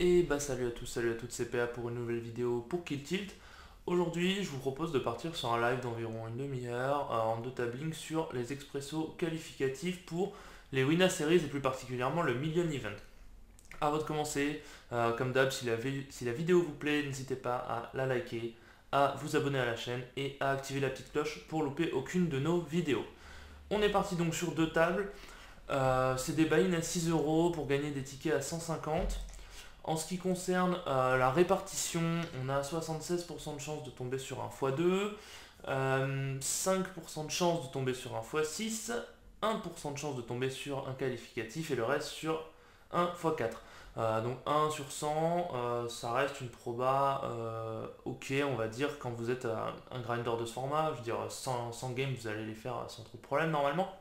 Et bah salut à tous, salut à toutes, c'est PA pour une nouvelle vidéo pour Kill Tilt. Aujourd'hui, je vous propose de partir sur un live d'environ une demi-heure euh, en deux tablings sur les expressos qualificatifs pour les Winner Series et plus particulièrement le Million Event. Avant de commencer, euh, comme d'hab, si, la vidéo vous plaît, n'hésitez pas à la liker, à vous abonner à la chaîne et à activer la petite cloche pour louper aucune de nos vidéos. On est parti donc sur deux tables. Euh, c'est des buy-in à 6 euros pour gagner des tickets à 150. En ce qui concerne euh, la répartition, on a 76% de chance de tomber sur un x2, euh, 5% de chance de tomber sur un x6, 1% de chance de tomber sur un qualificatif et le reste sur un x4. Euh, donc 1 sur 100, euh, ça reste une proba euh, ok, on va dire, quand vous êtes un, un grinder de ce format. Je veux dire, 100, 100 games, vous allez les faire sans trop de problème normalement.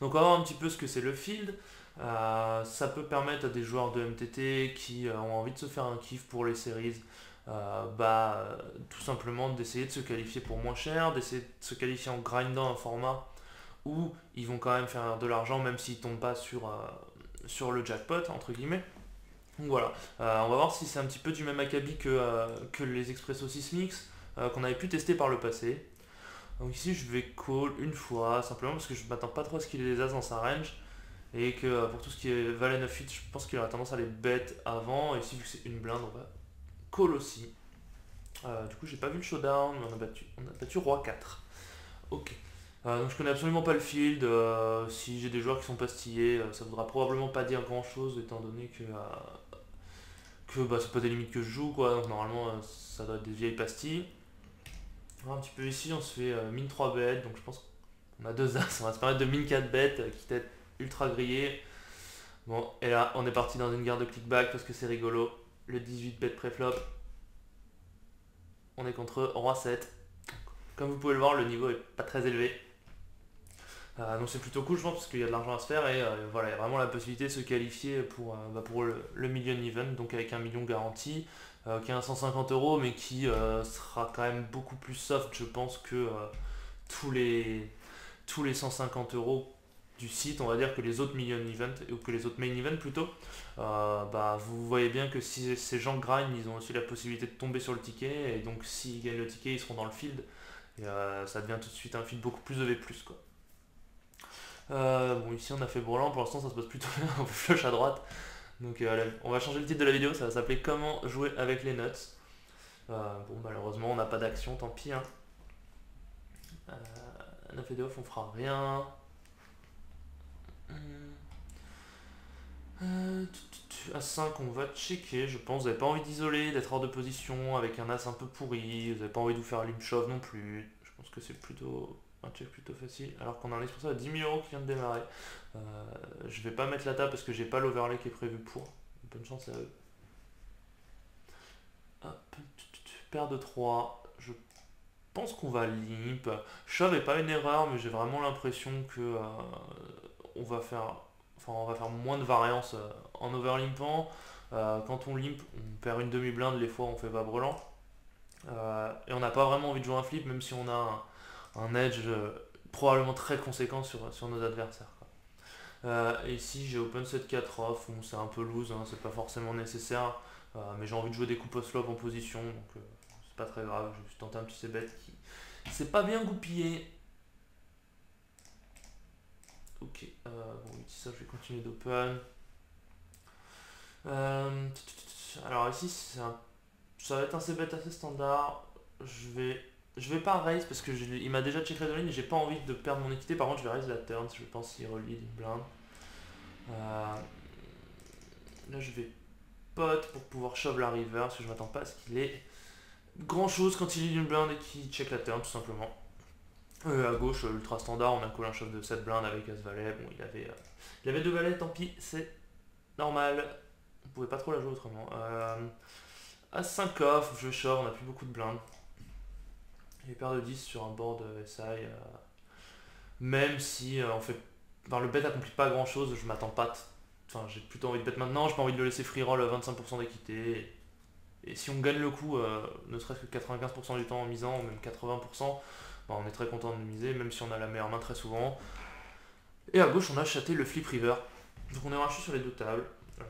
Donc on va voir un petit peu ce que c'est le field. Euh, ça peut permettre à des joueurs de MTT qui euh, ont envie de se faire un kiff pour les séries, euh, bah, tout simplement d'essayer de se qualifier pour moins cher, d'essayer de se qualifier en grindant un format où ils vont quand même faire de l'argent même s'ils tombent pas sur, sur le jackpot, entre guillemets. Donc voilà, on va voir si c'est un petit peu du même acabit que, que les Expresso 6 Mix qu'on avait pu tester par le passé. Donc ici je vais call une fois, simplement parce que je m'attends pas trop à ce qu'il ait des as dans sa range. Et que euh, pour tout ce qui est Valet 9-8, je pense qu'il aura tendance à les bet avant. Et ici vu que c'est une blinde, on va call aussi. Euh, du coup j'ai pas vu le showdown, mais on a battu, on a battu Roi 4. Ok. Euh, donc je connais absolument pas le field. si j'ai des joueurs qui sont pastillés, ça voudra probablement pas dire grand chose étant donné que, que bah, c'est pas des limites que je joue quoi. Donc normalement ça doit être des vieilles pastilles. Un petit peu ici on se fait mine 3 bêtes, donc je pense qu'on a deux as, on va se permettre de mine 4 bêtes, euh, quitte ultra grillé. Bon, et là on est parti dans une guerre de clickback parce que c'est rigolo. Le 18 bêtes préflop. On est contre Roi 7. Comme vous pouvez le voir, le niveau est pas très élevé. Euh, donc c'est plutôt cool je pense parce qu'il y a de l'argent à se faire et euh, voilà, il y a vraiment la possibilité de se qualifier pour, euh, bah, le, million event, donc avec un million garanti, qui est à 150 euros mais qui sera quand même beaucoup plus soft je pense que tous, les, tous les 150 euros du site, on va dire que les autres million events, ou que les autres main events plutôt. Euh, bah, vous voyez bien que si ces gens grind, ils ont aussi la possibilité de tomber sur le ticket et donc s'ils gagnent le ticket, ils seront dans le field. Et euh, ça devient tout de suite un field beaucoup plus EV+. Quoi. Euh, bon, ici on a fait Brelan, pour l'instant ça se passe plutôt bien, on flush à droite. Donc on va changer le titre de la vidéo, ça va s'appeler Comment jouer avec les nuts. Bon, malheureusement on n'a pas d'action, tant pis. Hein. Euh, 9 et 2 off, on fera rien. Hum. Euh, tu- tu- tu- à 5 on va checker, je pense. Vous n'avez pas envie d'isoler, d'être hors de position avec un as un peu pourri. Vous n'avez pas envie de vous faire limp shove non plus. Je pense que c'est plutôt un check plutôt facile. Alors qu'on a un expresso à 10 000 euros qui vient de démarrer. Euh, je vais pas mettre la table parce que j'ai pas l'overlay qui est prévu pour. Bonne chance à eux. Hop, paire de 3. Je pense qu'on va limp. Shove est pas une erreur, mais j'ai vraiment l'impression que euh, on va faire. Enfin, on va faire moins de variance euh, en overlimpant. Euh, quand on limp, on perd une demi-blinde, les fois on fait bas brelant. Euh, et on n'a pas vraiment envie de jouer un flip, même si on a un, edge probablement très conséquent sur, nos adversaires. et ici j'ai open 7-4 off, c'est un peu loose, hein, c'est pas forcément nécessaire, mais j'ai envie de jouer des coups post-flop en position, donc c'est pas très grave, je vais tenter un petit c-bet qui s'est pas bien goupillé. Ok, euh, bon, ça je vais continuer d'open. Euh, alors ici ça va être un c-bet assez standard. Je vais, je vais pas raise parce que il m'a déjà check raise ligne et j'ai pas envie de perdre mon équité. Par contre, je vais raise la turn. Je pense qu'il relie une blinde. Euh, là, je vais pot pour pouvoir shove la river parce que je m'attends pas à ce qu'il ait grand chose quand il lit une blinde et qu'il check la turn tout simplement. Euh, à gauche, euh, ultra standard, on a collé un shove de 7 blindes avec As Valet. Bon, il avait, euh, il avait deux valets, tant pis, c'est normal. On pouvait pas trop la jouer autrement. Euh, à 5 off, je shove, on a plus beaucoup de blindes. Il y a paire de 10 sur un board euh, SI. euh, même si on fait. Le bet accomplit pas grand chose, je m'attends pas. Enfin, j'ai plutôt envie de bet maintenant, j'ai pas envie de le laisser free roll à 25% d'équité. Et, et si on gagne le coup, ne serait-ce que 95% du temps en misant, ou même 80%, bah, on est très content de miser, même si on a la meilleure main très souvent. Et à gauche, on a chaté le flip river. Donc on est rushé sur les deux tables. Euh,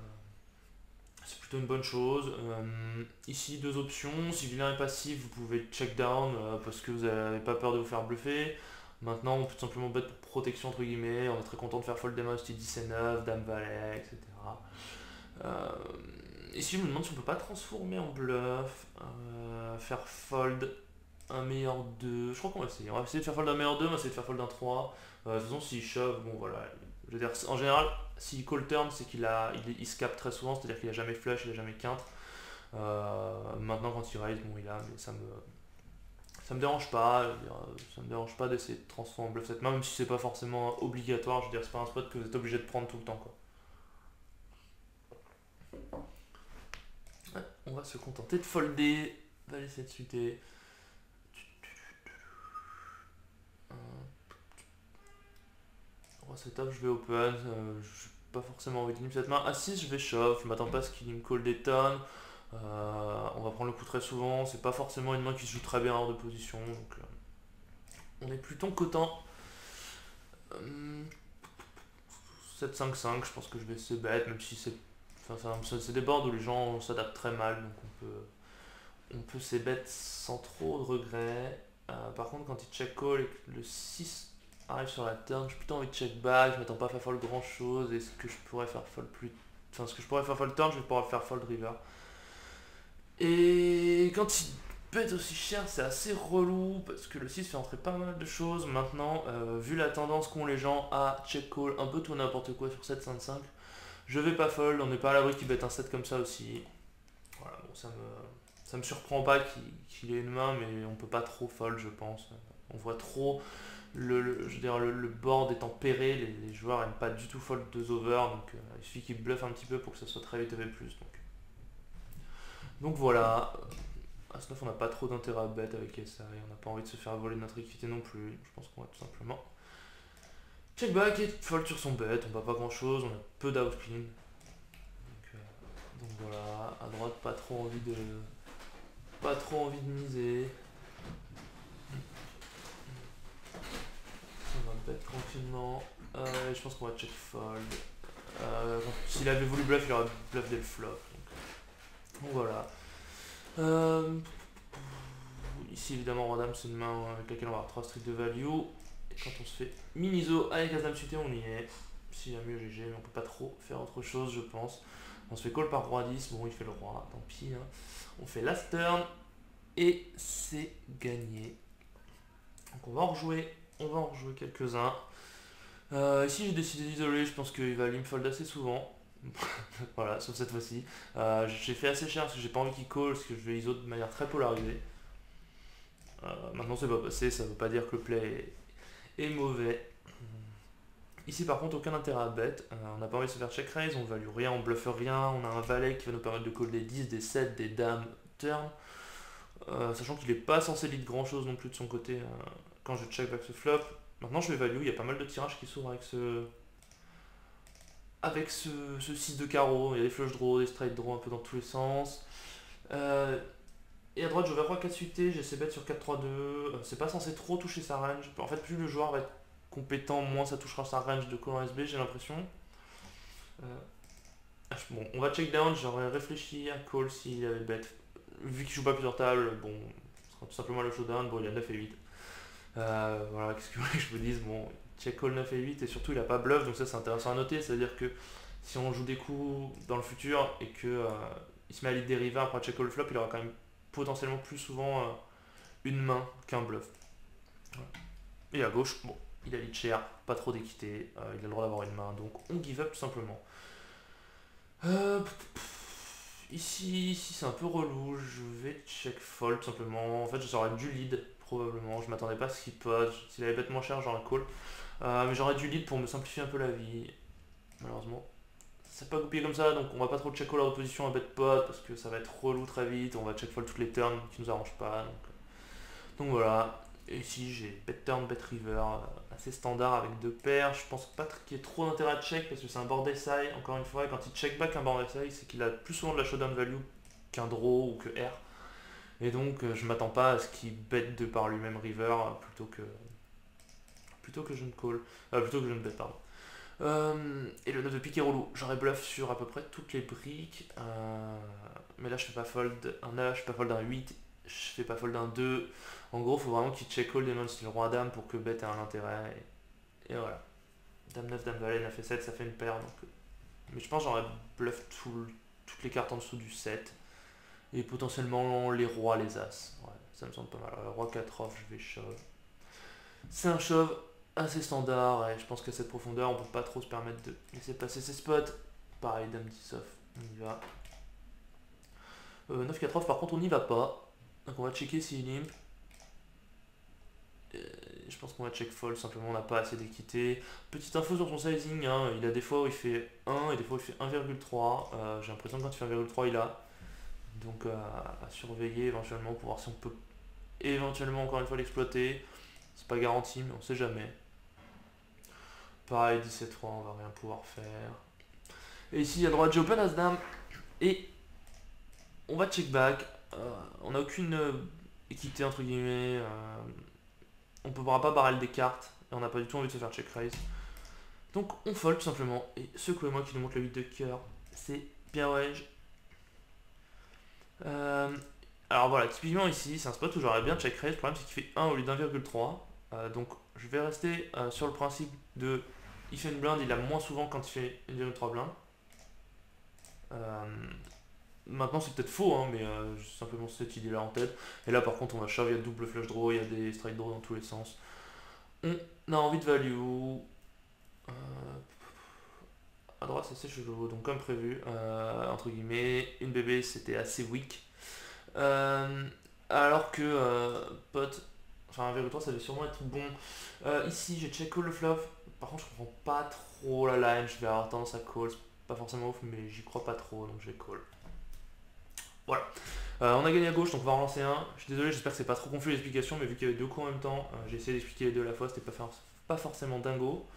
c'est plutôt une bonne chose. Euh, ici, deux options. Si vilain est passif, vous pouvez check down euh, parce que vous n'avez pas peur de vous faire bluffer. Maintenant, on peut tout simplement bet pour protection entre guillemets. On est très content de faire fold des mains style 10 et 9, dame valet, etc. ici, je me demande si on peut pas transformer en bluff, faire fold un meilleur 2. Je crois qu'on va essayer. On va essayer de faire fold un meilleur 2, on va essayer de faire fold un 3. Euh, de toute façon, s'il shove, bon voilà. Je veux dire, en général, s'il call turn, c'est qu'il a, il, se capte très souvent, c'est-à-dire qu'il a jamais flush, il a jamais quinte. Euh, maintenant, quand il raise, bon, il a, mais ça me. Ça me dérange pas, euh, ça me dérange pas d'essayer de transformer en bluff cette main, même si c'est pas forcément obligatoire, je veux dire, c'est pas un spot que vous êtes obligé de prendre tout le temps quoi. Ouais, on va se contenter de folder, va d'aller cette suite 3 setups, je vais open, euh, je n'ai pas forcément envie de limp cette main. Ah, à 6, je vais shove, je m'attends pas à ce qu'il me call des tonnes. Euh, on va prendre le coup très souvent, c'est pas forcément une main qui se joue très bien hors de position, donc euh, on est plutôt cotant. 7-5-5, je pense que je vais essayer bête, même si c'est enfin, des boards où les gens s'adaptent très mal, donc on peut, on peut sans trop de regrets. par contre, quand il check call et que le 6 arrive sur la turn, j'ai plutôt envie de check back, je m'attends pas à faire fold grand chose, et ce que je pourrais faire fold plus... Enfin, ce que je pourrais faire fold turn, je vais pouvoir faire fold river. Et quand il pète aussi cher, c'est assez relou, parce que le 6 fait entrer pas mal de choses. Maintenant, euh, vu la tendance qu'ont les gens à check call un peu tout n'importe quoi sur 7-5-5, je vais pas fold, on n'est pas à l'abri qu'il bête un 7 comme ça aussi. Voilà, bon, ça me, ça me surprend pas qu'il ait une main, mais on peut pas trop fold, je pense. On voit trop le, je dire, le, board est tempéré, les, joueurs n'aiment pas du tout fold 2 over, donc euh, il suffit qu'ils bluffent un petit peu pour que ça soit très vite EV+. Donc, donc voilà, à ce 9 on n'a pas trop d'intérêt à bet avec SI, on n'a pas envie de se faire voler notre équité non plus, je pense qu'on va tout simplement check back et fold sur son bet, on va pas grand chose, on a peu. Donc, euh, donc voilà, à droite pas trop envie de pas trop envie de miser. Tranquillement. Euh, je pense qu'on va check fold. Euh, s'il avait voulu bluff, il aurait bluff le flop. Donc, voilà. Euh, ici évidemment Roi Dame c'est une main avec laquelle on va avoir 3 streets de value. Et quand on se fait miniso avec As Dame on y est. S'il y a mieux GG mais on peut pas trop faire autre chose je pense. On se fait call par Roi 10, bon il fait le Roi, tant pis. Hein. On fait last turn et c'est gagné. Donc on va en rejouer on va en rejouer quelques-uns. Euh, ici j'ai décidé d'isoler, je pense qu'il va fold assez souvent. voilà, sauf cette fois-ci. Euh, j'ai fait assez cher parce que j'ai pas envie qu'il call, parce que je vais ISO de manière très polarisée. Euh, maintenant c'est pas passé, ça veut pas dire que le play est, mauvais. Ici par contre aucun intérêt à bet, on n'a pas envie de se faire check raise, on value rien, on bluffe rien, on a un valet qui va nous permettre de call des 10, des 7, des dames, turn. sachant qu'il n'est pas censé lead grand chose non plus de son côté quand je check back ce flop. Maintenant je vais value, il y a pas mal de tirages qui s'ouvrent avec ce avec ce, 6 de carreau, il y a des flush draw, des straight draw un peu dans tous les sens. Euh, et à droite je vais roi 4 suité, j'ai bet sur 4-3-2, euh, c'est pas censé trop toucher sa range. En fait plus le joueur va être compétent, moins ça touchera sa range de call SB j'ai l'impression. Euh, ah, bon, on va check down, j'aurais réfléchi à call s'il avait bet. Vu qu'il joue pas plusieurs tables, bon, ce sera tout simplement le showdown, bon il y a 9 et 8. Euh, voilà, qu'est-ce que je vous dise? Bon, check call 9 et 8 et surtout il a pas bluff, donc ça c'est intéressant à noter. C'est-à-dire que si on joue des coups dans le futur et que euh, il se met à lead dérivé après check call flop, il aura quand même potentiellement plus souvent euh, une main qu'un bluff. Et à gauche, bon, il a lead cher, pas trop d'équité, il a le droit d'avoir une main, donc on give up tout simplement. Ici, ici c'est un peu relou, je vais check fold simplement. En fait, j'aurais du lead probablement. Je m'attendais pas à ce qu'il pose. S'il avait bêtement cher, j'aurais call. Euh, mais j'aurais du lead pour me simplifier un peu la vie. Malheureusement. C'est pas goupillé comme ça, donc on va pas trop check call la opposition à bet pot parce que ça va être relou très vite. On va check fold toutes les turns qui nous arrangent pas. Donc, voilà. Et ici j'ai bet turn, bet river, euh, assez standard avec deux paires. Je pense pas qu'il y ait trop d'intérêt à check parce que c'est un board SI. Encore une fois, quand il check back un board SI, c'est qu'il a plus souvent de la showdown value qu'un draw ou que R. Et donc euh, je m'attends pas à ce qu'il bête de par lui-même river plutôt que plutôt que je ne call. Euh, plutôt que je ne bête pardon. Euh, et le 9 de piqué relou, j'aurais bluff sur à peu près toutes les briques. Euh, mais là je fais pas fold un 9, je fais pas fold un 8, je fais pas fold un 2. En gros, faut vraiment qu'il check all des mains style roi dame pour que bête ait un intérêt. Et, voilà. Dame 9, dame valet, 9 et 7, ça fait une paire. Donc... Mais je pense j'aurais bluff toutes les cartes en dessous du 7. Et potentiellement les rois, les as. Ouais, ça me semble pas mal. roi 4 off, je vais shove. C'est un shove assez standard et je pense qu'à cette profondeur on peut pas trop se permettre de laisser passer ses spots. Pareil, dame 10 off, on y va. 9 4 off par contre on n'y va pas. Donc on va checker s'il limp. Pense qu'on va check fold, simplement on n'a pas assez d'équité. Petite info sur son sizing, hein, il a des fois où il fait 1 et des fois où il fait 1,3. Euh, j'ai l'impression que quand il fait 1,3 il a. Donc à surveiller éventuellement pour voir si on peut éventuellement encore une fois l'exploiter. C'est pas garanti mais on sait jamais. Pareil, 17 3 on va rien pouvoir faire. Et ici, à droite, j'ai open as dame. Et on va check back. Euh, on n'a aucune euh, équité, entre guillemets. Euh, on ne pourra pas barrel des cartes. Et on n'a pas du tout envie de se faire check raise. Donc on fold tout simplement. Et secouez-moi qui nous montre le 8 de cœur. C'est bien ouais. alors voilà, typiquement ici, c'est un spot où j'aurais bien check raise. Le problème c'est qu'il fait 1 au lieu d'1,3. donc je vais rester sur le principe de il fait une blinde, il a moins souvent quand il fait une 3 blindes. Euh, maintenant c'est peut-être faux, hein, mais euh, j'ai simplement cette idée là en tête. Et là par contre on va shove, il y a double flush draw, il y a des strike draw dans tous les sens. On a envie de value. Euh, à droite c'est chelou, donc comme prévu, entre guillemets, une bébé c'était assez weak. alors que pot, enfin 1,3 ça devait sûrement être bon. ici j'ai check all le flop, par contre, je comprends pas trop la line. Je vais avoir tendance à call. Pas forcément ouf, mais j'y crois pas trop, donc je vais call. Voilà. Euh, on a gagné à gauche, donc on va relancer un. Je suis désolé, j'espère que c'est pas trop confus l'explication, mais vu qu'il y avait deux coups en même temps, euh, j'ai essayé d'expliquer les deux à la fois, c'était pas, pas forcément dingo.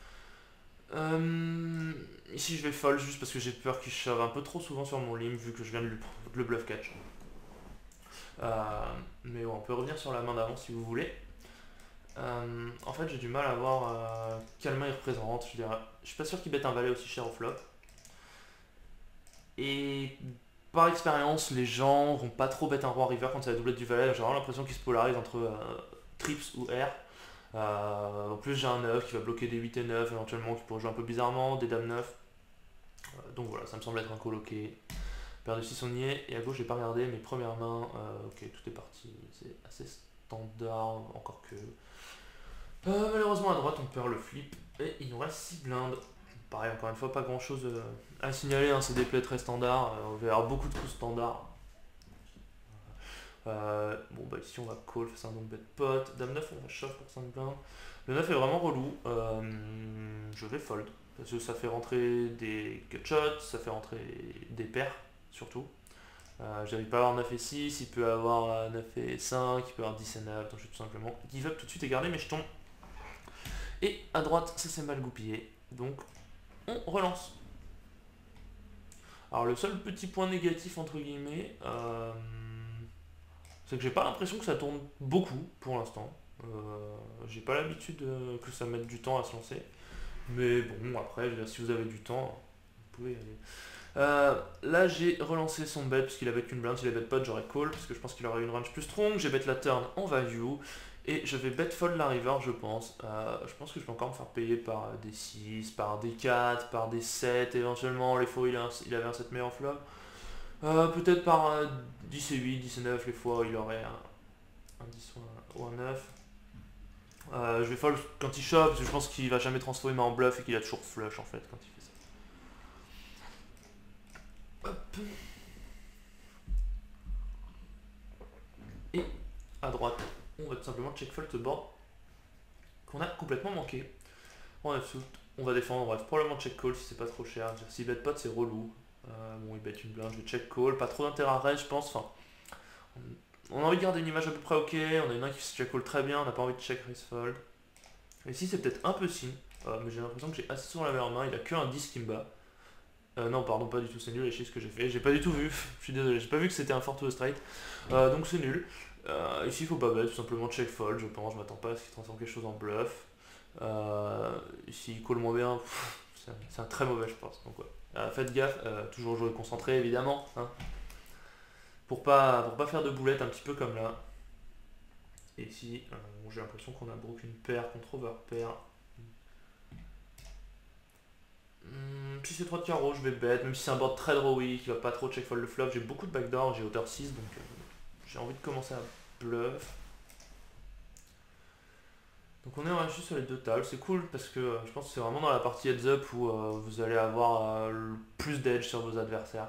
Euh, ici je vais fold juste parce que j'ai peur qu'il shove un peu trop souvent sur mon lim vu que je viens de le, bluff catch. mais on peut revenir sur la main d'avant si vous voulez. En fait, j'ai du mal à voir quelle main il représente. Je, dirais. suis pas sûr qu'il bête un valet aussi cher au flop. Et par expérience, les gens vont pas trop bête un roi river quand c'est la doublette du valet. J'ai vraiment l'impression qu'il se polarise entre euh, trips ou R. en plus, j'ai un 9 qui va bloquer des 8 et 9 éventuellement, qui pourrait jouer un peu bizarrement, des dames 9. donc voilà, ça me semble être un coloqué. Paire de 6 on y est. Et à gauche, j'ai pas regardé mes premières mains. ok, tout est parti. C'est assez standard, encore que. Euh, malheureusement à droite on perd le flip et il nous reste 6 blindes. Pareil encore une fois pas grand chose euh, à signaler, hein, c'est des plays très standards, euh, on va avoir beaucoup de coups standards. bon bah ici on va call, c'est un donc bet pot. Dame 9 on va shove pour 5 blindes. Le 9 est vraiment relou. je vais fold. Parce que ça fait rentrer des cut shots, ça fait rentrer des paires surtout. J'arrive pas à avoir 9 et 6, il peut avoir 9 et 5, il peut avoir 10 et 9, donc je vais tout simplement give up tout de suite et garder mes jetons. Et à droite, ça s'est mal goupillé. Donc, on relance. Alors le seul petit point négatif, entre guillemets, euh, c'est que j'ai pas l'impression que ça tourne beaucoup pour l'instant. Euh, j'ai pas l'habitude que ça mette du temps à se lancer. Mais bon, après, si vous avez du temps, vous pouvez y aller. Euh, là j'ai relancé son bet parce qu'il avait qu'une blinde, s'il avait bet pot j'aurais call parce que je pense qu'il aurait une range plus strong, j'ai bet la turn en value et je vais bet fold la river, je pense. Euh, je pense que je peux encore me faire payer par des 6, par des 4, par des 7 éventuellement. Les fois il, il avait un 7 meilleur flop. Euh, peut-être par 10 et 8, 10 et 9 les fois il aurait un, 10 ou un, 9. Euh, je vais fold quand il shove parce que je pense qu'il va jamais transformer en bluff et qu'il a toujours flush en fait quand il fait ça. Hop. Et à droite on va tout simplement check fold ce board qu'on a complètement manqué. On, va défendre, va probablement check call si c'est pas trop cher. Si bet pot c'est relou. Euh, bon il bet une blinde, je vais check call, pas trop d'intérêt à raise je pense. Enfin, on a envie de garder une image à peu près ok, on a une main qui se check call très bien, on n'a pas envie de check raise fold. Ici c'est peut-être un peu signe, euh, mais j'ai l'impression que j'ai assez souvent la meilleure main, il a que un 10 qui me bat. Euh, non, pardon, pas du tout, c'est nul les chiffres que j'ai fait. J'ai pas du tout vu, je suis désolé, j'ai pas vu que c'était un fort to straight. donc c'est nul. Euh, ici, il faut pas bet, tout simplement check fold, je pense. Je m'attends pas à ce qu'il transforme quelque chose en bluff. Euh, ici, il call moins bien. c'est un très mauvais, je pense. Donc, ouais. faites gaffe, toujours jouer concentré, évidemment. Hein. pour, pas, pour pas faire de boulettes, un petit peu comme là. Et ici, j'ai l'impression qu'on a broken une paire contre overpair. Hmm, si c'est 3 de carreau, je vais bête, même si c'est un board très drawy qui va pas trop check fold le flop. J'ai beaucoup de backdoor, j'ai hauteur 6, donc j'ai envie de commencer à bluff. Donc on est juste sur les deux tables, c'est cool parce que euh, je pense que c'est vraiment dans la partie heads up où euh, vous allez avoir euh, plus d'edge sur vos adversaires.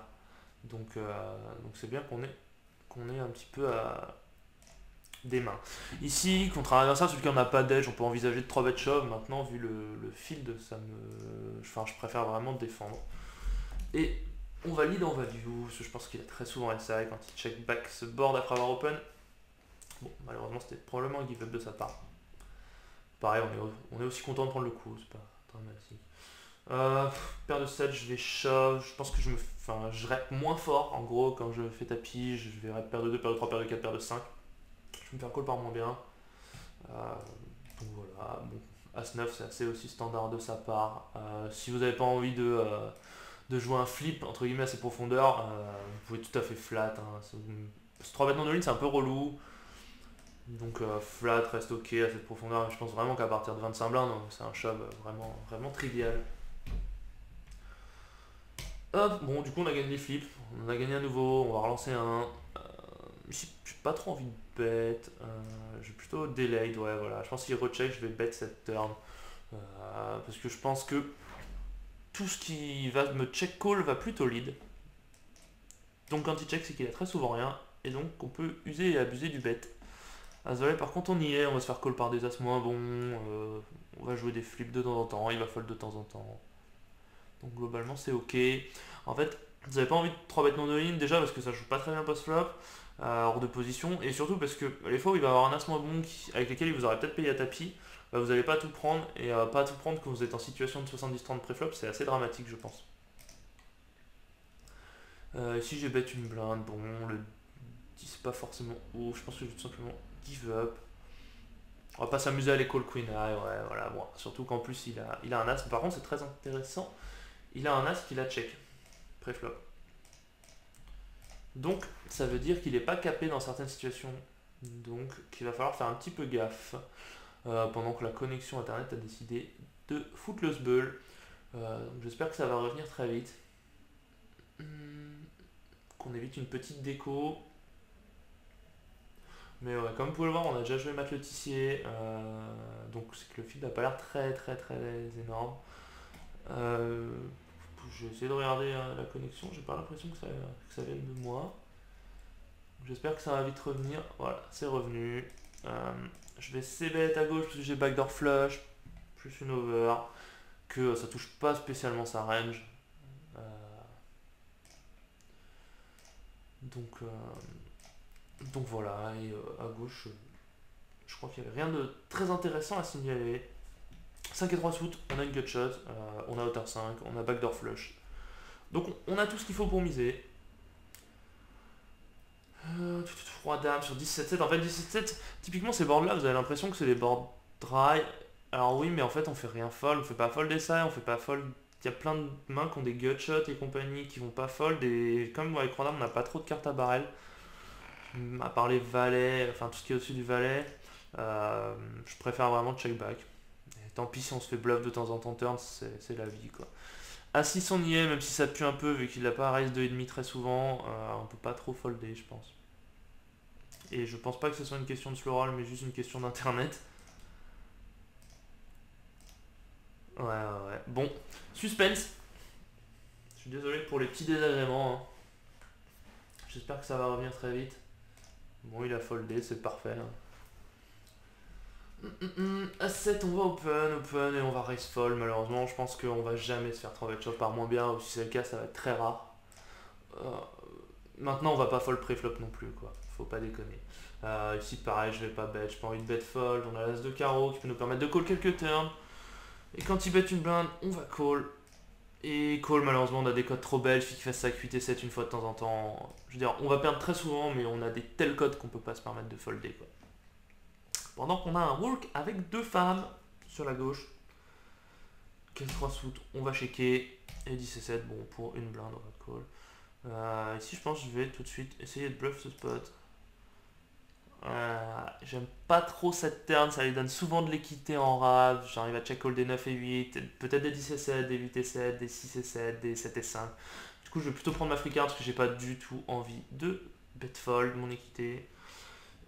Donc donc c'est bien qu'on ait, qu'on ait un petit peu à des mains. Ici, contre un adversaire celui qui n'a pas d'edge, on peut envisager de 3 bet shove. Maintenant, vu le, le, field, ça me. Enfin, je préfère vraiment défendre. Et on valide en value, je pense qu'il a très souvent SI quand il check back ce board après avoir open. Bon, malheureusement, c'était probablement un give-up de sa part. Pareil, on est, aussi content de prendre le coup, c'est pas dramatique. Euh, paire de 7, je vais shove. Je pense que je me. Enfin, je rep moins fort en gros quand je fais tapis. Je vais rep paire de 2, paire de 3, paire de 4, paire de 5. Je vais me faire call par moins bien. Euh, donc voilà. Bon, As-9, c'est assez aussi standard de sa part. Euh, si vous n'avez pas envie de, de jouer un flip entre guillemets à ses profondeurs, vous pouvez tout à fait flat. Ce 3 bêtes non de ligne, c'est un peu relou. Donc euh, flat reste ok à cette profondeur. Je pense vraiment qu'à partir de 25 blindes, c'est un shove vraiment, vraiment trivial. Hop, bon du coup on a gagné les flips, on a gagné à nouveau, on va relancer un. Euh, j'ai pas trop envie de bet, euh, j'ai plutôt delayed, ouais voilà. Je pense qu'il recheck, je vais bet cette turn. parce que je pense que tout ce qui va me check call va plutôt lead. Donc quand il check c'est qu'il a très souvent rien. Et donc on peut user et abuser du bet. As par contre on y est, on va se faire call par des as moins bons, euh, on va jouer des flips de temps en temps, il va fold de temps en temps. Donc globalement c'est ok. En fait, vous n'avez pas envie de 3 bêtes non de ligne déjà parce que ça joue pas très bien post-flop, euh, hors de position, et surtout parce que les fois où il va avoir un as moins bon avec lesquels il vous aurait peut-être payé à tapis, bah, vous n'allez pas tout prendre, et euh, pas tout prendre quand vous êtes en situation de 70-30 pré-flop, c'est assez dramatique je pense. ici j'ai bête une blinde, bon le 10 c'est pas forcément haut, je pense que je vais tout simplement give up. On va pas s'amuser à l'école queen ouais, voilà, bon, surtout qu'en plus il a, il a un as. Par contre, c'est très intéressant. Il a un as qu'il a check. Préflop. Donc, ça veut dire qu'il n'est pas capé dans certaines situations. Donc, qu'il va falloir faire un petit peu gaffe. Euh, pendant que la connexion internet a décidé de foutre le sbull. Euh, J'espère que ça va revenir très vite. Hmm, qu'on évite une petite déco. Mais ouais, comme vous pouvez le voir, on a déjà joué Matt euh, donc c'est que le feed n'a pas l'air très très très énorme. J'ai essayé de regarder la connexion, j'ai pas l'impression que ça, que ça vienne de moi. J'espère que ça va vite revenir. Voilà, c'est revenu. Je vais c à gauche parce que j'ai backdoor flush, plus une over, que ça touche pas spécialement sa range. donc donc voilà, et euh, à gauche, euh, je crois qu'il n'y avait rien de très intéressant à signaler. 5 et 3 suits, on a une gutshot, euh, on a hauteur 5, on a backdoor flush. Donc on a tout ce qu'il faut pour miser. 3 dames sur 17-7. En fait 17-7, typiquement ces boards là, vous avez l'impression que c'est des boards dry. Alors oui, mais en fait on fait rien fold, on fait pas fold des on fait pas fold. Il y a plein de mains qui ont des gutshots et compagnie qui vont pas fold. Et comme avec 3 dames, on n'a pas trop de cartes à barrel à part les valets, enfin tout ce qui est au-dessus du valet, euh, je préfère vraiment check back. tant pis si on se fait bluff de temps en temps turn, c'est la vie quoi. À 6 on y est, même si ça pue un peu, vu qu'il n'a pas raise 2,5 très souvent, euh, on peut pas trop folder je pense. Et je pense pas que ce soit une question de slow mais juste une question d'internet. Ouais, ouais, ouais. Bon, suspense. Je suis désolé pour les petits désagréments. Hein. J'espère que ça va revenir très vite. Bon, il a foldé, c'est parfait. Hein. A 7, on va open, open et on va raise fold. Malheureusement, je pense qu'on va jamais se faire 3 shove par moins bien, ou si c'est le cas, ça va être très rare. Euh, maintenant, on va pas fold pré-flop non plus, quoi. Faut pas déconner. Euh, ici, pareil, je vais pas bet, j'ai pas envie de bet fold. On a l'as de carreau qui peut nous permettre de call quelques turns. Et quand il bet une blinde, on va call. Et call, malheureusement, on a des codes trop belges, il qu'il fasse sa 8 et 7 une fois de temps en temps. Je veux dire, on va perdre très souvent, mais on a des tels codes qu'on peut pas se permettre de folder. Quoi. Pendant qu'on a un walk avec deux femmes sur la gauche. Caisse 3 soutes, on va checker. Et 10 et 7, bon, pour une blinde, on va call. Euh, ici, je pense que je vais tout de suite essayer de bluff ce spot. Euh, j'aime pas trop cette turn, ça lui donne souvent de l'équité en rave. J'arrive à check call des 9 et 8, peut-être des 10 et 7, des 8 et 7, des 6 et 7, des 7 et 5. Du coup, je vais plutôt prendre ma free card parce que j'ai pas du tout envie de bet fold mon équité.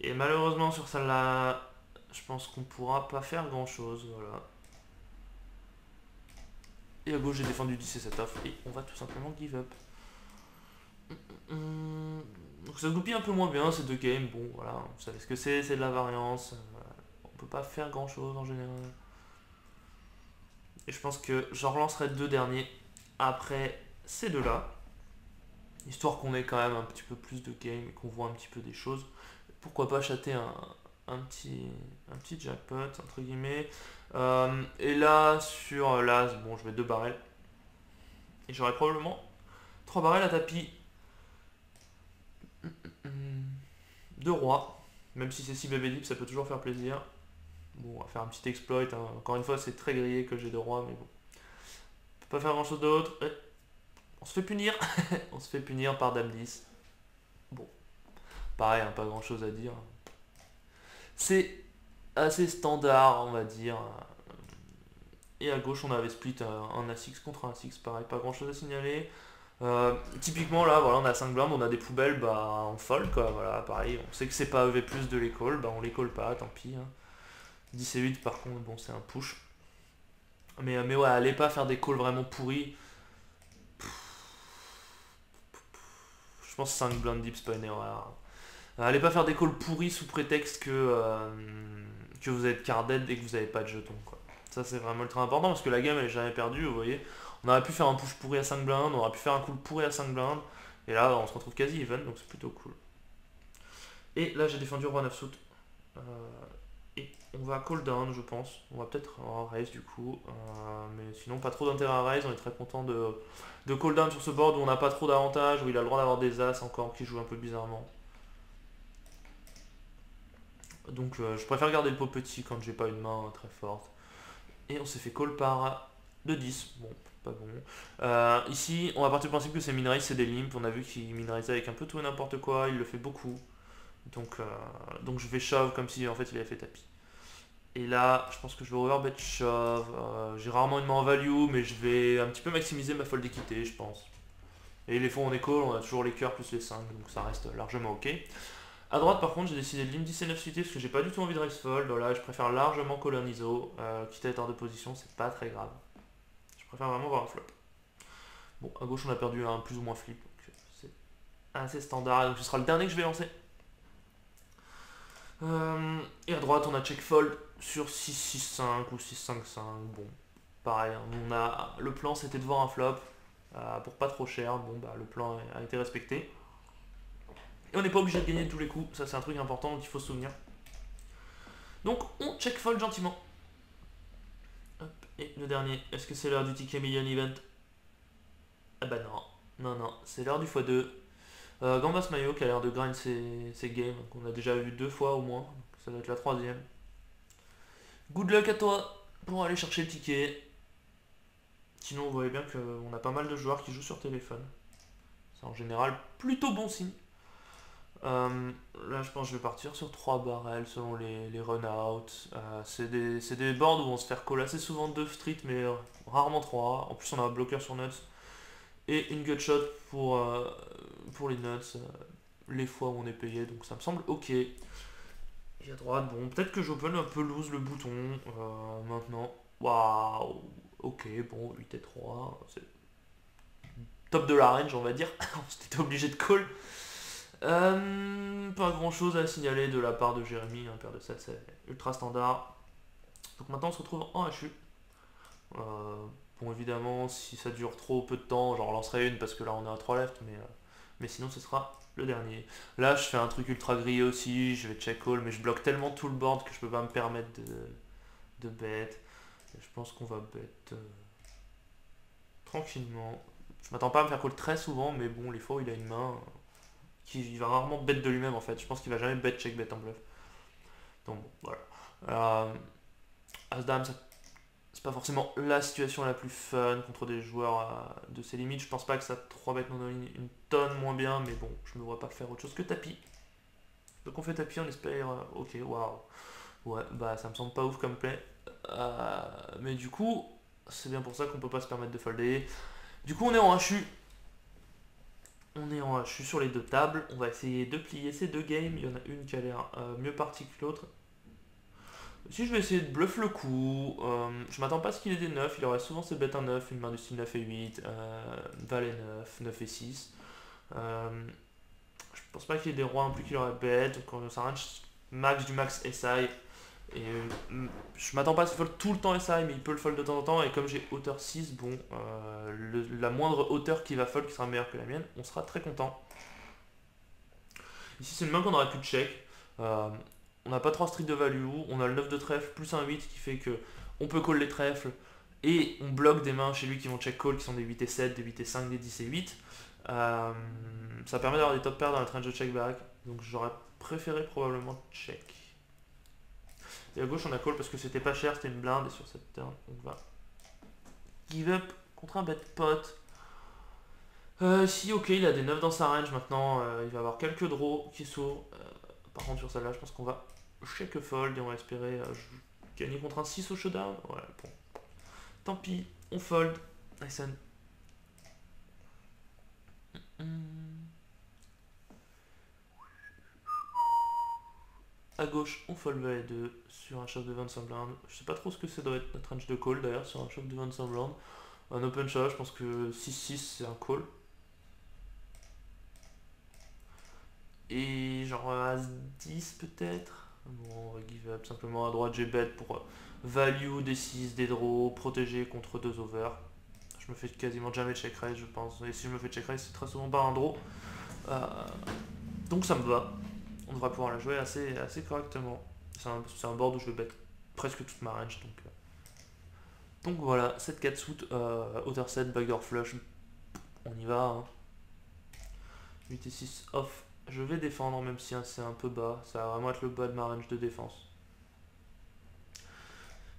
Et malheureusement, sur celle-là, je pense qu'on pourra pas faire grand chose. Voilà. Et à gauche, j'ai défendu 10 et 7 off. Et on va tout simplement give up. Donc ça goupille un peu moins bien ces deux games. Bon, voilà, vous savez ce que c'est, c'est de la variance. Euh, on peut pas faire grand chose en général. Et je pense que j'en relancerai deux derniers après ces deux-là. Histoire qu'on ait quand même un petit peu plus de game et qu'on voit un petit peu des choses. Pourquoi pas chater un, petit, un petit jackpot, entre guillemets. Euh, et là, sur l'as, bon, je vais deux barrels. Et j'aurai probablement trois barrels à tapis. Deux rois. Même si c'est 6 bébé deep, ça peut toujours faire plaisir. Bon, on va faire un petit exploit. Hein. Encore une fois, c'est très grillé que j'ai deux rois, mais bon. On peut pas faire grand chose d'autre. On se fait punir. on se fait punir par Dame 10. Bon. Pareil, hein, pas grand chose à dire. C'est assez standard, on va dire. Et à gauche, on avait split un A6 contre un A6, pareil, pas grand chose à signaler. Euh, typiquement là, voilà, on a 5 blindes, on a des poubelles, bah on quoi, voilà, pareil, on sait que c'est pas EV plus de l'école, bah on les colle pas, tant pis. 10 hein. et 8 par contre, bon c'est un push. Mais, mais ouais, allez pas faire des calls vraiment pourris. Je pense 5 blindes deep, c'est pas une erreur. Allez pas faire des calls pourris sous prétexte que, euh, vous êtes card dead et que vous avez pas de jetons quoi. Ça c'est vraiment ultra important parce que la game elle est jamais perdue, vous voyez. On aurait pu faire un push pourri à 5 blindes, on aurait pu faire un coup pourri à 5 blindes. Et là on se retrouve quasi even, donc c'est plutôt cool. Et là j'ai défendu roi 9 suit. Euh, et on va call down je pense. On va peut-être raise du coup. Euh, mais sinon pas trop d'intérêt à raise, on est très content de, de call down sur ce board où on n'a pas trop d'avantages, où il a le droit d'avoir des as encore qui jouent un peu bizarrement. Donc euh, je préfère garder le pot petit quand j'ai pas une main très forte. Et on s'est fait call par 2-10. Bon, pas bon. Euh, ici, on va partir du principe que c'est minraise, c'est des limps. On a vu qu'il minraise avec un peu tout et n'importe quoi. Il le fait beaucoup. Donc, euh, je vais shove comme si en fait il avait fait tapis. Et là, je pense que je vais overbet shove. J'ai rarement une main en value, mais je vais un petit peu maximiser ma fold d'équité, je pense. Et les fonds en école, on a toujours les cœurs plus les 5, donc ça reste largement ok. A droite par contre j'ai décidé de limp 10 et 9 suité parce que j'ai pas du tout envie de raise fold. Là je préfère largement un ISO, quitte à être hors de position, c'est pas très grave. Je préfère vraiment voir un flop. Bon, à gauche on a perdu un plus ou moins flip, donc c'est assez standard, donc ce sera le dernier que je vais lancer. Euh, et à droite on a check fold sur 6-6-5 ou 6-5-5, bon, pareil, hein. on a, le plan c'était de voir un flop euh, pour pas trop cher, bon bah le plan a été respecté. On n'est pas obligé de gagner tous les coups, ça c'est un truc important dont il faut se souvenir. Donc on check fold gentiment. Et le dernier, est-ce que c'est l'heure du ticket million event? Ah bah non, non, non, c'est l'heure du x2. Euh, Gambas Mayo qui a l'air de grind ses, games, qu'on a déjà vu deux fois au moins, ça doit être la troisième. Good luck à toi pour aller chercher le ticket. Sinon, vous voyez bien qu'on a pas mal de joueurs qui jouent sur téléphone. C'est en général plutôt bon signe. Euh, là, je pense que je vais partir sur 3 barrels selon les, les run-out. Euh, c'est des, boards où on se fait call assez souvent 2 street, mais euh, rarement 3. En plus, on a un bloqueur sur nuts. Et une gutshot pour, pour les nuts, les fois où on est payé. Donc ça me semble ok. Et à droite, bon, peut-être que j'open un peu loose le bouton maintenant. Waouh, ok, bon, 8 et 3. C'est top de la range, on va dire. on était obligé de call. Euh, pas grand chose à signaler de la part de Jérémy, un paire de 7 c'est ultra standard. Donc maintenant on se retrouve en HU. Euh, bon évidemment si ça dure trop peu de temps, j'en relancerai une parce que là on est à 3 left, mais, euh, mais sinon ce sera le dernier. Là je fais un truc ultra grillé aussi, je vais check call, mais je bloque tellement tout le board que je peux pas me permettre de, de bet. je pense qu'on va bet tranquillement. Je m'attends pas à me faire call très souvent, mais bon, les fois il a une main, qui va rarement bet de lui-même en fait. Je pense qu'il va jamais bet check bet en bluff. Donc voilà. Euh, As-Dame, c'est pas forcément la situation la plus fun contre des joueurs euh, de ses limites. Je pense pas que ça 3 bêtes non ligne une tonne moins bien, mais bon, je me vois pas faire autre chose que tapis. Donc on fait tapis, on espère. Euh, ok, waouh. Ouais, bah ça me semble pas ouf comme play. Euh, mais du coup, c'est bien pour ça qu'on peut pas se permettre de folder. Du coup, on est en HU. On est en HU sur les deux tables. On va essayer de plier ces deux games. Il y en a une qui a l'air mieux partie que l'autre. Si je vais essayer de bluff le coup, euh, je m'attends pas à ce qu'il ait des 9, il aurait souvent ses bêtes à 9, une main du style 9 et 8, euh, valet 9, 9 et 6. Euh, je pense pas qu'il ait des rois en plus qu'il aurait bête, donc ça range max du max SI. Et euh, je m'attends pas à ce fold tout le temps SI, mais il peut le fold de temps en temps, et comme j'ai hauteur 6, bon, la moindre hauteur qui va fold qui sera meilleure que la mienne, on sera très content. Ici c'est une main qu'on aurait pu check. On n'a pas 3 streets de value, on a le 9 de trèfle plus un 8 qui fait que on peut call les trèfles et on bloque des mains chez lui qui vont check call qui sont des 8 et 7, des 8 et 5, des 10 et 8. Euh, ça permet d'avoir des top pairs dans le range de check back. Donc j'aurais préféré probablement check. Et à gauche on a call parce que c'était pas cher, c'était une blinde et sur cette turn on va give up contre un bet pot. Euh, si ok il a des 9 dans sa range maintenant, euh, il va avoir quelques draws qui s'ouvrent. par contre sur celle-là je pense qu'on va check fold et on va espérer euh, gagner contre un 6 au showdown. Voilà, bon. Tant pis, on fold. Nice A gauche, on fold valet 2 sur un shove de 25 blindes. Je sais pas trop ce que ça doit être notre range de call d'ailleurs sur un shove de 25 blindes. Un open shove, je pense que 6-6 c'est un call. Et genre As 10 peut-être Bon, on va give up simplement à droite, j'ai bet pour value, des 6, des draws, protéger contre deux over. Je me fais quasiment jamais check raise, je pense. Et si je me fais check raise, c'est très souvent pas un draw. Euh, donc ça me va. On devrait pouvoir la jouer assez, assez correctement. C'est un, board où je vais bet presque toute ma range. Donc, euh. donc voilà, 7-4 suit, hauteur 7, backdoor flush. On y va. 8 hein. et 6 off je vais défendre même si c'est un peu bas. Ça va vraiment être le bas de ma range de défense.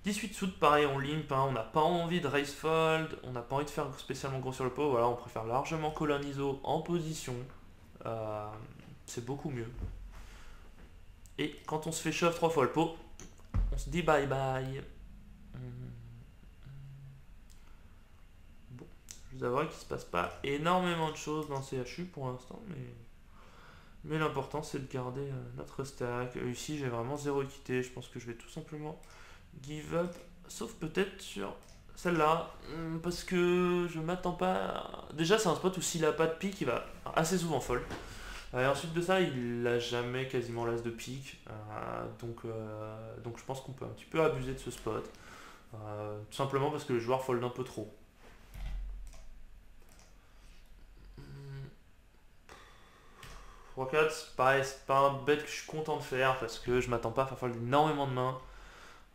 18 suit, pareil, on limp, hein. on n'a pas envie de raise fold, on n'a pas envie de faire spécialement gros sur le pot, voilà, on préfère largement call ISO en position, euh, c'est beaucoup mieux. Et quand on se fait shove trois fois le pot, on se dit bye bye. Bon, je vous avoue qu'il se passe pas énormément de choses dans CHU pour l'instant, mais mais l'important c'est de garder euh, notre stack. Ici j'ai vraiment zéro équité. Je pense que je vais tout simplement give up. Sauf peut-être sur celle-là. Hmm, parce que je m'attends pas... Déjà c'est un spot où s'il a pas de pique, il va assez souvent fold. Euh, ensuite de ça, il n'a jamais quasiment l'as de pique. donc, donc je pense qu'on peut un petit peu abuser de ce spot. tout simplement parce que le joueur fold un peu trop. 3-4, c'est pareil, c'est pas un bet que je suis content de faire parce que je m'attends pas à faire énormément de mains.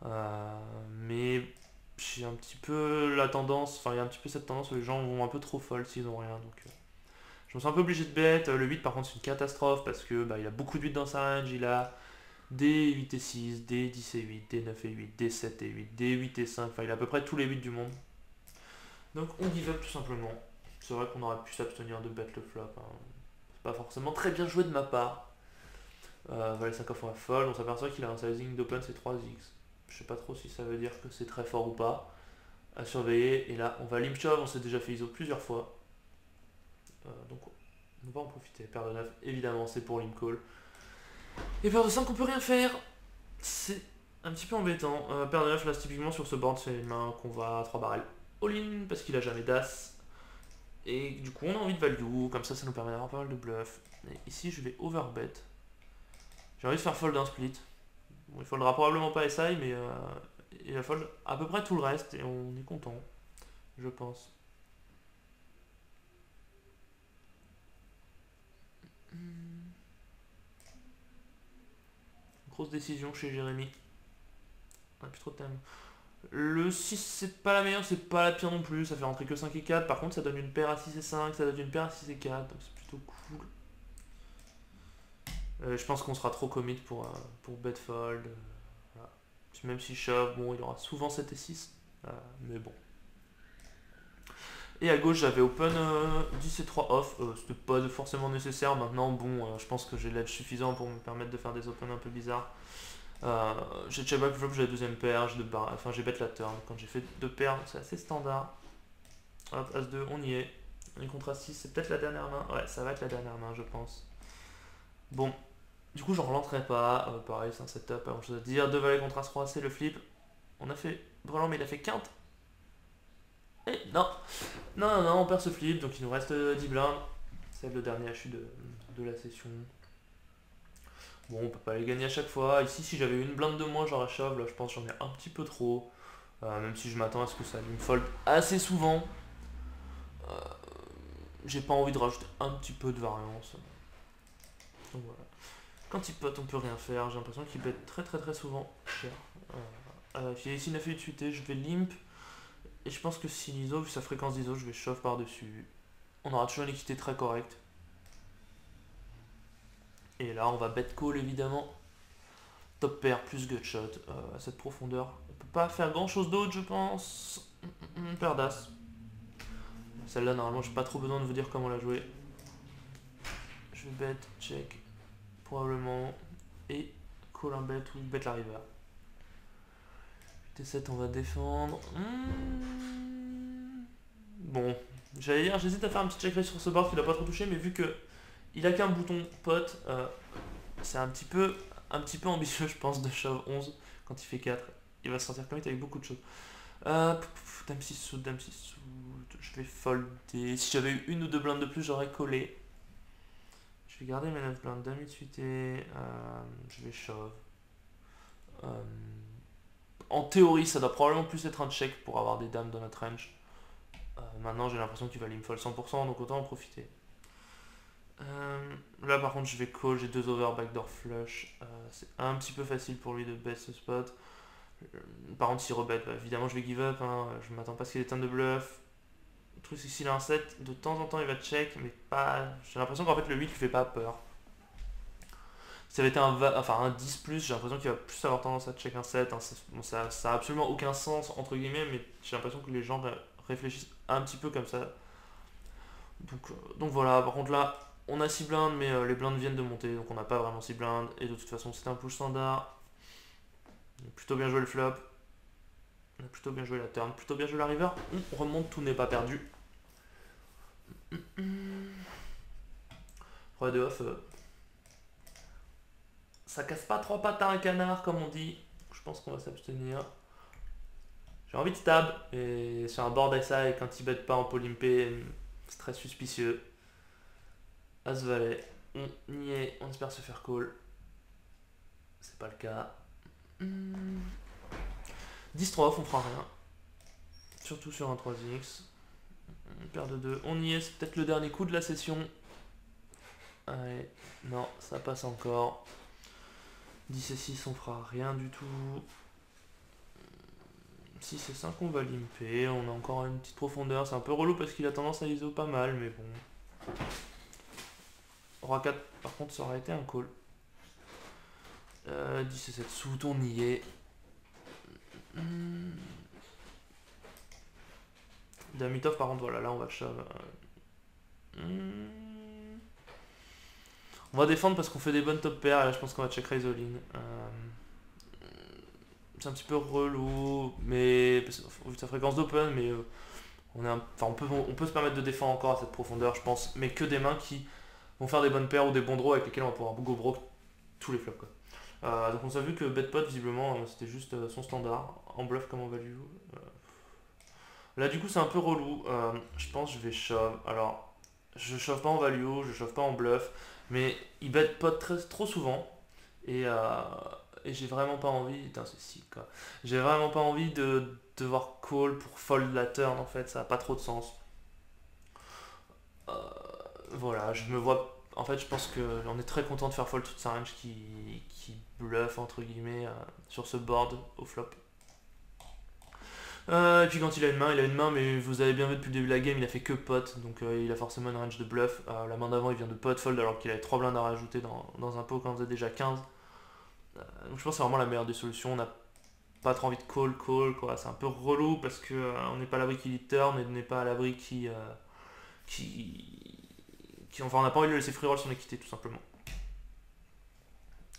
Euh, mais j'ai un petit peu la tendance, enfin il y a un petit peu cette tendance où les gens vont un peu trop fold s'ils ont rien. Donc euh, je me sens un peu obligé de bet. Le 8 par contre c'est une catastrophe parce que bah, il a beaucoup de 8 dans sa range. Il a des 8 et 6, des 10 et 8, des 9 et 8, des 7 et 8, des 8 et 5. Enfin il a à peu près tous les 8 du monde. Donc on give tout simplement. C'est vrai qu'on aurait pu s'abstenir de bet le flop. Hein pas forcément très bien joué de ma part. Euh, Valet 5 off on fold, on s'aperçoit qu'il a un sizing d'open c'est 3x. Je sais pas trop si ça veut dire que c'est très fort ou pas. À surveiller. Et là on va limp shove, on s'est déjà fait ISO plusieurs fois. Euh, donc on va en profiter. Paire de 9, évidemment c'est pour limp call. Et paire de 5 on peut rien faire. C'est un petit peu embêtant. Euh, paire de 9 là typiquement sur ce board c'est une main qu'on va à 3 barrels. All-in parce qu'il a jamais d'as. Et du coup, on a envie de value, comme ça, ça nous permet d'avoir pas mal de bluff. Et ici, je vais overbet. J'ai envie de faire fold un split. Bon, il foldra probablement pas SI, mais euh, il va fold à peu près tout le reste, et on est content, je pense. Grosse décision chez Jérémy. On a plus trop de thème. Le 6 c'est pas la meilleure, c'est pas la pire non plus, ça fait rentrer que 5 et 4, par contre ça donne une paire à 6 et 5, ça donne une paire à 6 et 4, donc c'est plutôt cool. Euh, je pense qu'on sera trop commit pour, euh, pour bet fold. Euh, Même si shove, bon il aura souvent 7 et 6. mais bon. Et à gauche, j'avais open 10 et 3 off. C'était pas forcément nécessaire. Maintenant, bon, je pense que j'ai l'edge suffisant pour me permettre de faire des open un peu bizarres. j'ai check back j'ai la deuxième paire, j'ai enfin j'ai bet la turn. Quand j'ai fait deux paires, c'est assez standard. Hop, As-2, on y est. Une contre 6, c'est peut-être la dernière main. Ouais, ça va être la dernière main, je pense. Bon, du coup, j'en relancerai pas. Euh, pareil, c'est un setup, pas grand chose à dire. Deux valets contre As-3, c'est le flip. On a fait Brelan, mais il a fait quinte. Et non, non, non, non, on perd ce flip, donc il nous reste 10 euh, blindes. C'est le dernier HU de, de la session. Bon, on peut pas les gagner à chaque fois. Ici, si j'avais une blinde de moins, j'aurais shove. Là, je pense j'en ai un petit peu trop. Euh, même si je m'attends à ce que ça me fold assez souvent. Euh, j'ai pas envie de rajouter un petit peu de variance. Donc voilà. Quand il pote, on peut rien faire. J'ai l'impression qu'il bête très très très souvent cher. Euh, ici, il a fait de je vais limp. Et je pense que si l'ISO, vu sa fréquence d'ISO, je vais shove par-dessus. On aura toujours une équité très correcte. Et là, on va bet call évidemment. Top pair plus gutshot euh, à cette profondeur. On peut pas faire grand chose d'autre, je pense. Paire d'as. Celle-là, normalement, j'ai pas trop besoin de vous dire comment la jouer. Je vais bet, check, probablement. Et call un bet ou bet la river. T7, on va défendre. Hmm. Bon, j'allais dire, j'hésite à faire un petit check sur ce board qu'il a pas trop touché, mais vu que il a qu'un bouton pot, euh, c'est un petit peu un petit peu ambitieux, je pense, de shove 11 quand il fait 4. Il va se sentir comme avec beaucoup de choses. Euh, dame 6 sous, dame 6 sous. Je vais folder. Si j'avais eu une ou deux blindes de plus, j'aurais collé. Je vais garder mes 9 blindes. Dame 8 suité. Euh, je vais shove. Euh, en théorie, ça doit probablement plus être un check pour avoir des dames dans notre range. Euh, maintenant, j'ai l'impression qu'il va fold 100%, donc autant en profiter. là, par contre, je vais call. J'ai deux over backdoor flush. C'est un petit peu facile pour lui de bet ce spot. Euh, par contre, s'il rebête, bah, évidemment, je vais give up. Hein. Je m'attends pas à ce qu'il ait de bluff. Le truc, c'est s'il a un 7, de temps en temps, il va check, mais pas. J'ai l'impression qu'en fait, le 8 lui fait pas peur. Ça avait été un, enfin, un 10, j'ai l'impression qu'il va plus avoir tendance à check un 7. Hein. Ça, ça a absolument aucun sens, entre guillemets, mais j'ai l'impression que les gens réfléchissent un petit peu comme ça. Donc, euh, donc voilà, par contre là, on a 6 blindes, mais euh, les blindes viennent de monter, donc on n'a pas vraiment 6 blindes. Et de toute façon, c'est un push standard. On a plutôt bien joué le flop. On a plutôt bien joué la turn, plutôt bien joué la river. On remonte, tout n'est pas perdu. Roi de off. Euh, ça casse pas trois pattes à un canard, comme on dit. Je pense qu'on va s'abstenir. J'ai envie de stab. Et sur un board SA et quand il bet pas en polympé, c'est très suspicieux. As valet. On y est, on espère se faire call. C'est pas le cas. 10-3 off, on fera rien. Surtout sur un 3x. Une paire de 2. On y est, c'est peut-être le dernier coup de la session. Allez, non, ça passe encore. 10 et 6, on fera rien du tout. 6 et 5, on va limper. On a encore une petite profondeur. C'est un peu relou parce qu'il a tendance à ISO pas mal, mais bon. Roi 4, par contre, ça aurait été un call. Euh, 10 et 7 sous, on y est. Damitov, par contre, voilà, là on va shove. Hmm. On va défendre parce qu'on fait des bonnes top pairs et là je pense qu'on va check raise all in. Euh, c'est un petit peu relou, mais vu sa fréquence d'open, mais euh, on, est enfin, on, peut, on peut se permettre de défendre encore à cette profondeur, je pense, mais que des mains qui vont faire des bonnes paires ou des bons draws avec lesquels on va pouvoir go broke tous les flops. Quoi. Euh, donc on a vu que Bedpot visiblement c'était juste son standard, en bluff comme en value. Là du coup c'est un peu relou, je pense que je vais shove. Alors je shove pas en value, je shove pas en bluff, mais il bet pot très, trop souvent. Et, j'ai vraiment pas envie. Putain c'est si quoi. J'ai vraiment pas envie de devoir call pour fold la turn en fait, ça a pas trop de sens. voilà, je me vois en fait, je pense qu'on est très content de faire fold toute sa range qui, qui bluffe entre guillemets euh, sur ce board au flop. Euh, et puis quand il a une main, il a une main, mais vous avez bien vu depuis le début de la game, il a fait que pot, donc euh, il a forcément une range de bluff. la main d'avant, il vient de pot fold alors qu'il avait 3 blindes à rajouter dans, un pot quand on faisait déjà 15. donc je pense que c'est vraiment la meilleure des solutions. On a pas trop envie de call call quoi. C'est un peu relou parce que euh, on n'est pas à l'abri qu'il turn et on n'est pas à l'abri qui, euh, qui, qui. Enfin on n'a pas envie de laisser free roll son équité tout simplement.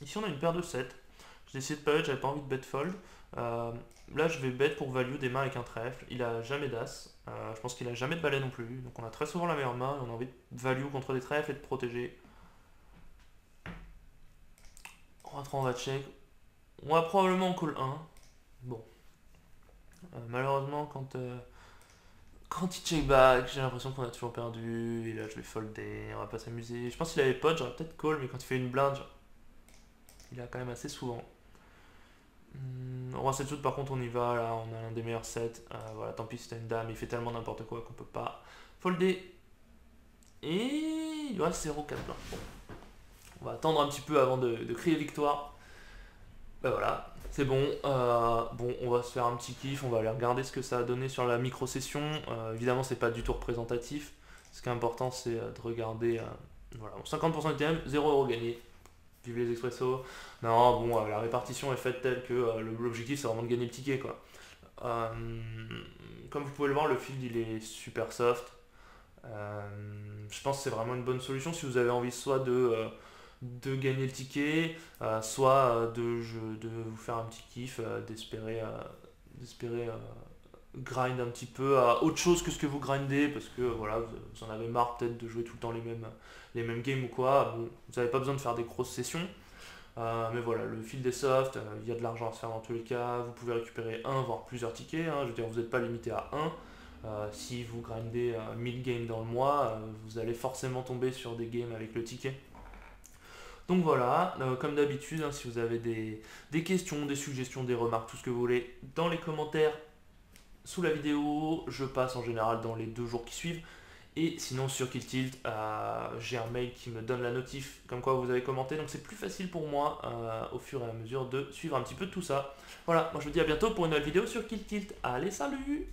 Ici on a une paire de 7. J'ai essayé de parier, j'avais pas envie de bet fold. Euh, là je vais bet pour value des mains avec un trèfle. Il a jamais d'as. je pense qu'il a jamais de balai non plus. Donc on a très souvent la meilleure main et on a envie de value contre des trèfles et de protéger. On va on va check. On va probablement call 1. Bon. Euh, malheureusement, quand, euh, quand il check back, j'ai l'impression qu'on a toujours perdu. Et là, je vais folder. On va pas s'amuser. Je pense qu'il avait pote, j'aurais peut-être call, mais quand il fait une blinde, il a quand même assez souvent. Hmm, roi 7 par contre, on y va. Là, on a l'un des meilleurs sets. Euh, voilà, tant pis, c'était une dame. Il fait tellement n'importe quoi qu'on peut pas folder. Et il reste 0 4 Bon. On va attendre un petit peu avant de, crier victoire. Ben voilà, c'est bon. Euh, bon, on va se faire un petit kiff, on va aller regarder ce que ça a donné sur la micro-session. Euh, évidemment, c'est pas du tout représentatif. Ce qui est important, c'est de regarder. voilà, 50% de TM, 0 euros gagné. Vive les expressos. Non, bon, la répartition est faite telle que l'objectif, c'est vraiment de gagner le ticket, quoi. comme vous pouvez le voir, le field, il est super soft. je pense que c'est vraiment une bonne solution si vous avez envie soit de de gagner le ticket, euh, soit euh, de, de vous faire un petit kiff, euh, d'espérer grind un petit peu à autre chose que ce que vous grindez parce que voilà vous, en avez marre peut-être de jouer tout le temps les mêmes les mêmes games ou quoi bon vous n'avez pas besoin de faire des grosses sessions mais voilà le fil des softs il y a de l'argent à se faire dans tous les cas vous pouvez récupérer un voire plusieurs tickets hein. je veux dire vous n'êtes pas limité à un si vous grindez 1000 games dans le mois vous allez forcément tomber sur des games avec le ticket donc voilà, euh, comme d'habitude, hein, si vous avez des, questions, des suggestions, des remarques, tout ce que vous voulez, dans les commentaires sous la vidéo, je passe en général dans les deux jours qui suivent. Et sinon sur KillTilt, euh, j'ai un mail qui me donne la notif comme quoi vous avez commenté. Donc c'est plus facile pour moi euh, au fur et à mesure de suivre un petit peu tout ça. Voilà, moi je vous dis à bientôt pour une nouvelle vidéo sur KillTilt. Allez, salut